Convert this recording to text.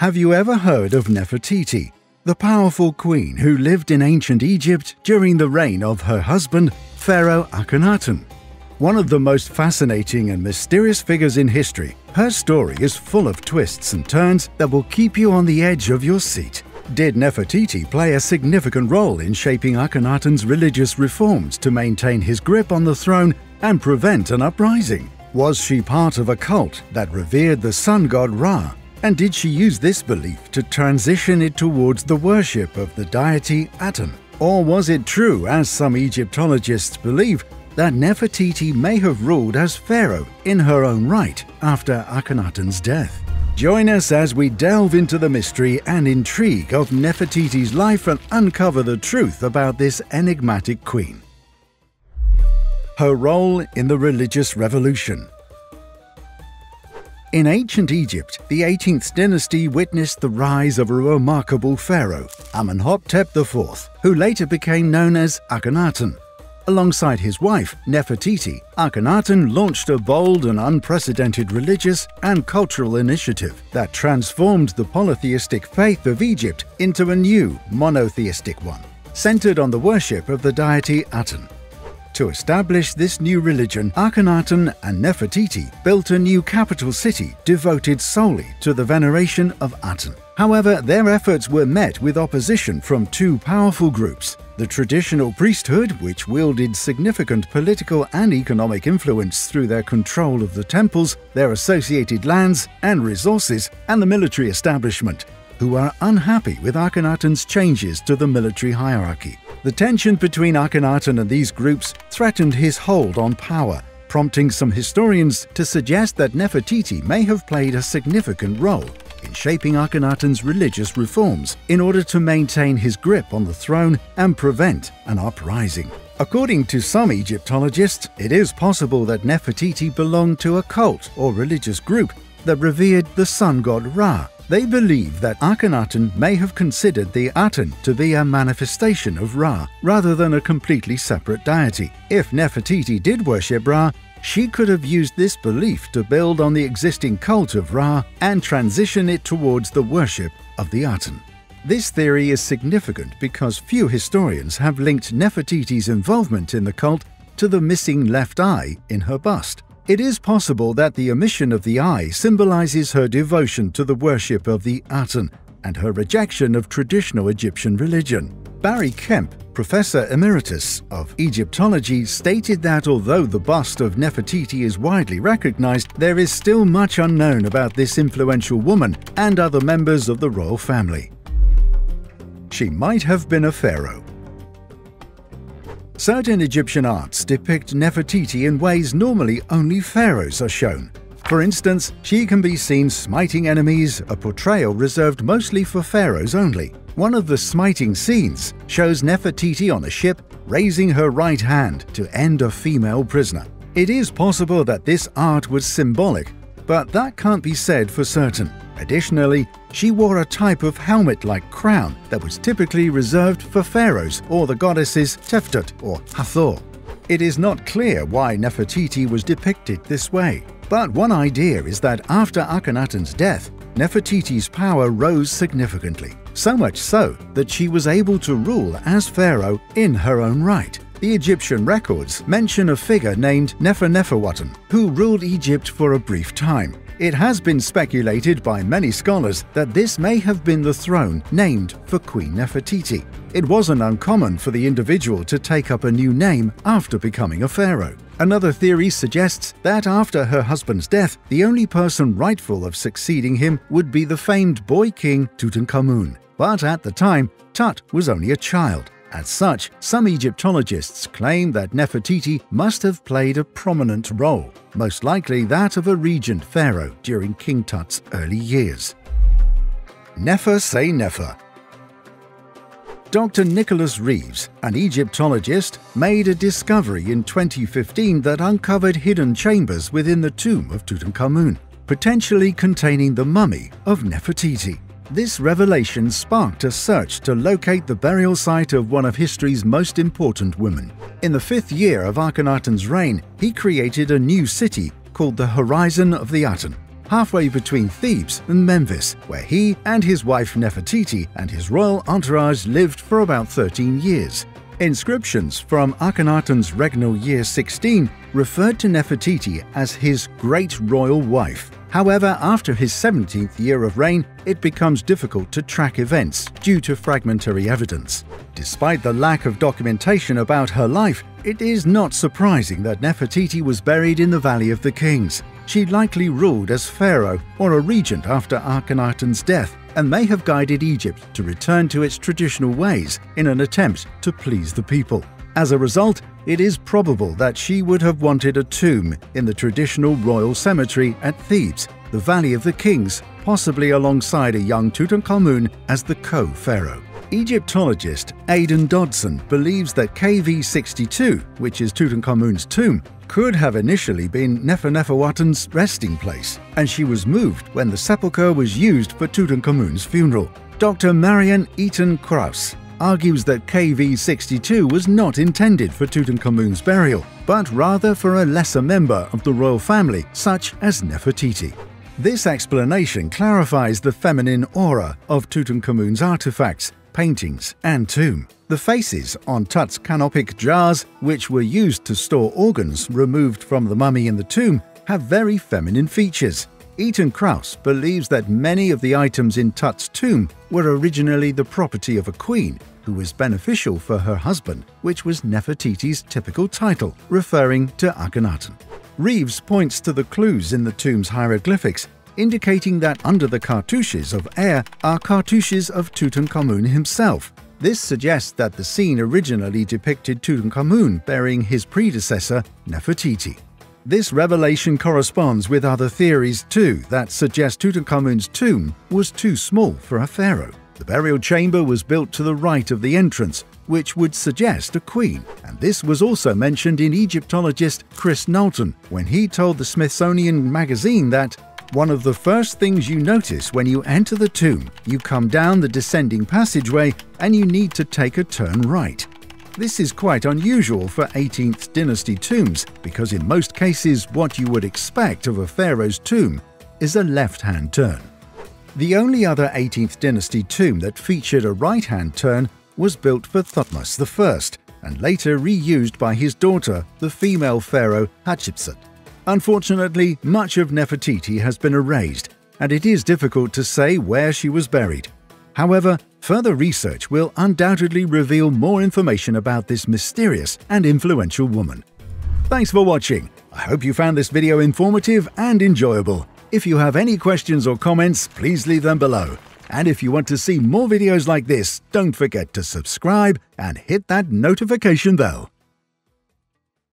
Have you ever heard of Nefertiti, the powerful queen who lived in ancient Egypt during the reign of her husband, Pharaoh Akhenaten? One of the most fascinating and mysterious figures in history, her story is full of twists and turns that will keep you on the edge of your seat. Did Nefertiti play a significant role in shaping Akhenaten's religious reforms to maintain his grip on the throne and prevent an uprising? Was she part of a cult that revered the sun god Ra? And did she use this belief to transition it towards the worship of the deity Aten? Or was it true, as some Egyptologists believe, that Nefertiti may have ruled as pharaoh in her own right after Akhenaten's death? Join us as we delve into the mystery and intrigue of Nefertiti's life and uncover the truth about this enigmatic queen. Her role in the religious revolution. In ancient Egypt, the 18th dynasty witnessed the rise of a remarkable pharaoh, Amenhotep IV, who later became known as Akhenaten. Alongside his wife, Nefertiti, Akhenaten launched a bold and unprecedented religious and cultural initiative that transformed the polytheistic faith of Egypt into a new monotheistic one, centered on the worship of the deity Aten. To establish this new religion, Akhenaten and Nefertiti built a new capital city devoted solely to the veneration of Aten. However, their efforts were met with opposition from two powerful groups the traditional priesthood, which wielded significant political and economic influence through their control of the temples, their associated lands and resources, and the military establishment, who are unhappy with Akhenaten's changes to the military hierarchy. The tension between Akhenaten and these groups threatened his hold on power, prompting some historians to suggest that Nefertiti may have played a significant role in shaping Akhenaten's religious reforms in order to maintain his grip on the throne and prevent an uprising. According to some Egyptologists, it is possible that Nefertiti belonged to a cult or religious group that revered the sun god Ra. They believe that Akhenaten may have considered the Aten to be a manifestation of Ra rather than a completely separate deity. If Nefertiti did worship Ra, she could have used this belief to build on the existing cult of Ra and transition it towards the worship of the Aten. This theory is significant because few historians have linked Nefertiti's involvement in the cult to the missing left eye in her bust. It is possible that the omission of the eye symbolizes her devotion to the worship of the Aten and her rejection of traditional Egyptian religion. Barry Kemp, Professor Emeritus of Egyptology, stated that although the bust of Nefertiti is widely recognized, there is still much unknown about this influential woman and other members of the royal family. She might have been a pharaoh. Certain Egyptian arts depict Nefertiti in ways normally only pharaohs are shown. For instance, she can be seen smiting enemies, a portrayal reserved mostly for pharaohs only. One of the smiting scenes shows Nefertiti on a ship raising her right hand to end a female prisoner. It is possible that this art was symbolic, but that can't be said for certain. Additionally, she wore a type of helmet like crown that was typically reserved for pharaohs or the goddesses Tefnut or Hathor. It is not clear why Nefertiti was depicted this way, but one idea is that after Akhenaten's death, Nefertiti's power rose significantly, so much so that she was able to rule as pharaoh in her own right. The Egyptian records mention a figure named Neferneferuaten, who ruled Egypt for a brief time. It has been speculated by many scholars that this may have been the throne named for Queen Nefertiti. It wasn't uncommon for the individual to take up a new name after becoming a pharaoh. Another theory suggests that after her husband's death, the only person rightful of succeeding him would be the famed boy king Tutankhamun. But at the time, Tut was only a child. As such, some Egyptologists claim that Nefertiti must have played a prominent role, most likely that of a regent pharaoh during King Tut's early years. Nefer say Nefer Dr. Nicholas Reeves, an Egyptologist, made a discovery in 2015 that uncovered hidden chambers within the tomb of Tutankhamun, potentially containing the mummy of Nefertiti. This revelation sparked a search to locate the burial site of one of history's most important women. In the fifth year of Akhenaten's reign, he created a new city called the Horizon of the Aten. halfway between Thebes and Memphis, where he and his wife Nefertiti and his royal entourage lived for about 13 years. Inscriptions from Akhenaten's regnal year 16 referred to Nefertiti as his great royal wife. However, after his 17th year of reign, it becomes difficult to track events due to fragmentary evidence. Despite the lack of documentation about her life, it is not surprising that Nefertiti was buried in the Valley of the Kings. She likely ruled as pharaoh or a regent after Akhenaten's death and may have guided Egypt to return to its traditional ways in an attempt to please the people. As a result, it is probable that she would have wanted a tomb in the traditional royal cemetery at Thebes, the Valley of the Kings, possibly alongside a young Tutankhamun as the co-pharaoh. Egyptologist Aidan Dodson believes that KV62, which is Tutankhamun's tomb, could have initially been Neferneferuaten's resting place, and she was moved when the sepulchre was used for Tutankhamun's funeral. Dr. Marianne Eaton Krauss argues that KV62 was not intended for Tutankhamun's burial, but rather for a lesser member of the royal family, such as Nefertiti. This explanation clarifies the feminine aura of Tutankhamun's artifacts, paintings, and tomb. The faces on Tut's canopic jars, which were used to store organs removed from the mummy in the tomb, have very feminine features, Eaton Krauss believes that many of the items in Tut's tomb were originally the property of a queen who was beneficial for her husband, which was Nefertiti's typical title, referring to Akhenaten. Reeves points to the clues in the tomb's hieroglyphics, indicating that under the cartouches of Ay are cartouches of Tutankhamun himself. This suggests that the scene originally depicted Tutankhamun burying his predecessor, Nefertiti. This revelation corresponds with other theories too that suggest Tutankhamun's tomb was too small for a pharaoh. The burial chamber was built to the right of the entrance, which would suggest a queen, and this was also mentioned in Egyptologist Chris Naunton when he told the Smithsonian magazine that one of the first things you notice when you enter the tomb, you come down the descending passageway and you need to take a turn right. This is quite unusual for 18th dynasty tombs because in most cases what you would expect of a pharaoh's tomb is a left-hand turn. The only other 18th dynasty tomb that featured a right-hand turn was built for Thutmose I and later reused by his daughter, the female pharaoh Hatshepsut. Unfortunately, much of Nefertiti has been erased, and it is difficult to say where she was buried. However, further research will undoubtedly reveal more information about this mysterious and influential woman. Thanks for watching. I hope you found this video informative and enjoyable. If you have any questions or comments, please leave them below. And if you want to see more videos like this, don't forget to subscribe and hit that notification bell.